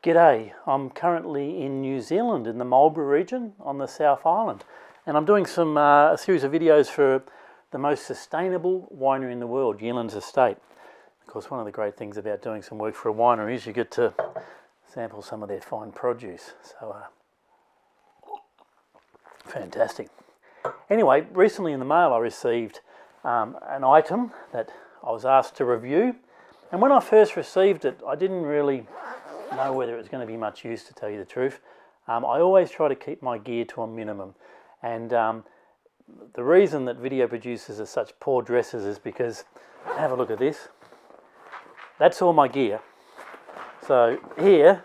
G'day, I'm currently in New Zealand in the Marlborough region on the South Island and I'm doing some uh, a series of videos for the most sustainable winery in the world, Yealands Estate. Of course, one of the great things about doing some work for a winery is you get to sample some of their fine produce. So, uh, fantastic. Anyway, recently in the mail I received um, an item that I was asked to review. And when I first received it, I didn't really know whether it's going to be much use to tell you the truth. Um, I always try to keep my gear to a minimum. And um, the reason that video producers are such poor dressers is because, have a look at this. That's all my gear. So here,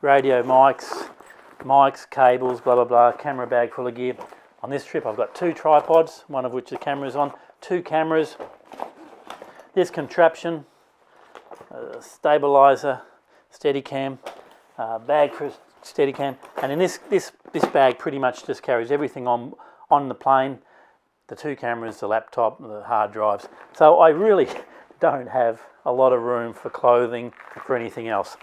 radio mics, mics, cables, blah, blah, blah, camera bag full of gear. On this trip I've got two tripods, one of which the camera is on, two cameras, this contraption, a stabilizer, Steadicam, uh, bag for Steadicam, and in this, this, this bag pretty much just carries everything on, on the plane, the two cameras, the laptop, the hard drives. So I really don't have a lot of room for clothing, for anything else.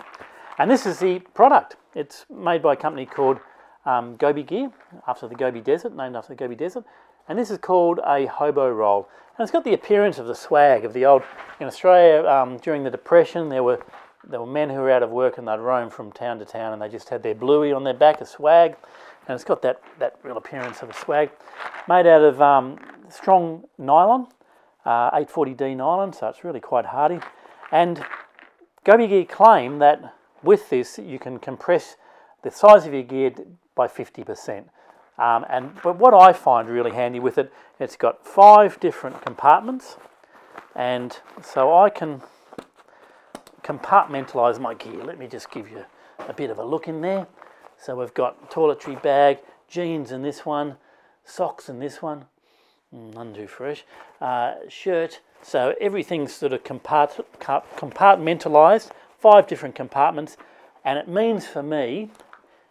And this is the product. It's made by a company called um, Gobi Gear, after the Gobi Desert, named after the Gobi Desert. And this is called a hobo roll. And it's got the appearance of the swag of the old, in Australia um, during the Depression, there were there were men who were out of work and they'd roam from town to town and they just had their bluey on their back, a swag, and it's got that, that real appearance of a swag. Made out of um, strong nylon, uh, 840D nylon, so it's really quite hardy. And Gobi Gear claim that with this you can compress the size of your gear by 50%. Um, and but what I find really handy with it, it's got five different compartments, and so I can compartmentalize my gear. Let me just give you a bit of a look in there. So we've got toiletry bag, jeans in this one, socks in this one, mm, none too fresh, uh, shirt. So everything's sort of compart compartmentalized, five different compartments, and it means for me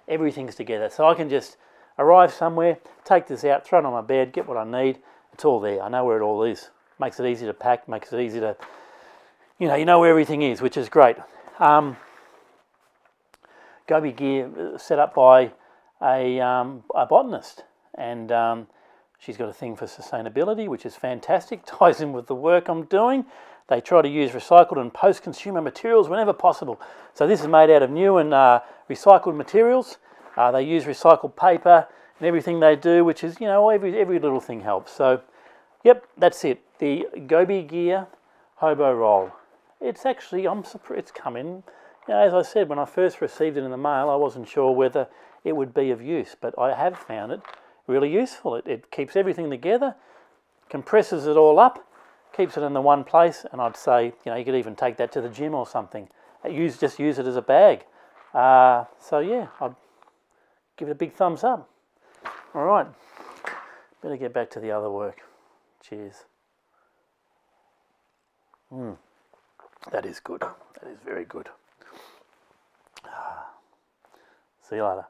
everything's together. So I can just arrive somewhere, take this out, throw it on my bed, get what I need. It's all there. I know where it all is. Makes it easy to pack, makes it easy to you know, you know where everything is, which is great. Um, Gobi Gear uh, set up by a, um, a botanist, and um, she's got a thing for sustainability, which is fantastic, ties in with the work I'm doing. They try to use recycled and post-consumer materials whenever possible. So this is made out of new and uh, recycled materials. Uh, they use recycled paper and everything they do, which is, you know, every, every little thing helps. So, yep, that's it. The Gobi Gear Hobo Roll it's actually, I'm surprised it's coming. You know, as I said, when I first received it in the mail, I wasn't sure whether it would be of use, but I have found it really useful. It, it keeps everything together, compresses it all up, keeps it in the one place, and I'd say, you know, you could even take that to the gym or something. Use just use it as a bag. Uh, so yeah, I'd give it a big thumbs up. All right, better get back to the other work. Cheers. Mm. That is good. That is very good. Ah. See you later.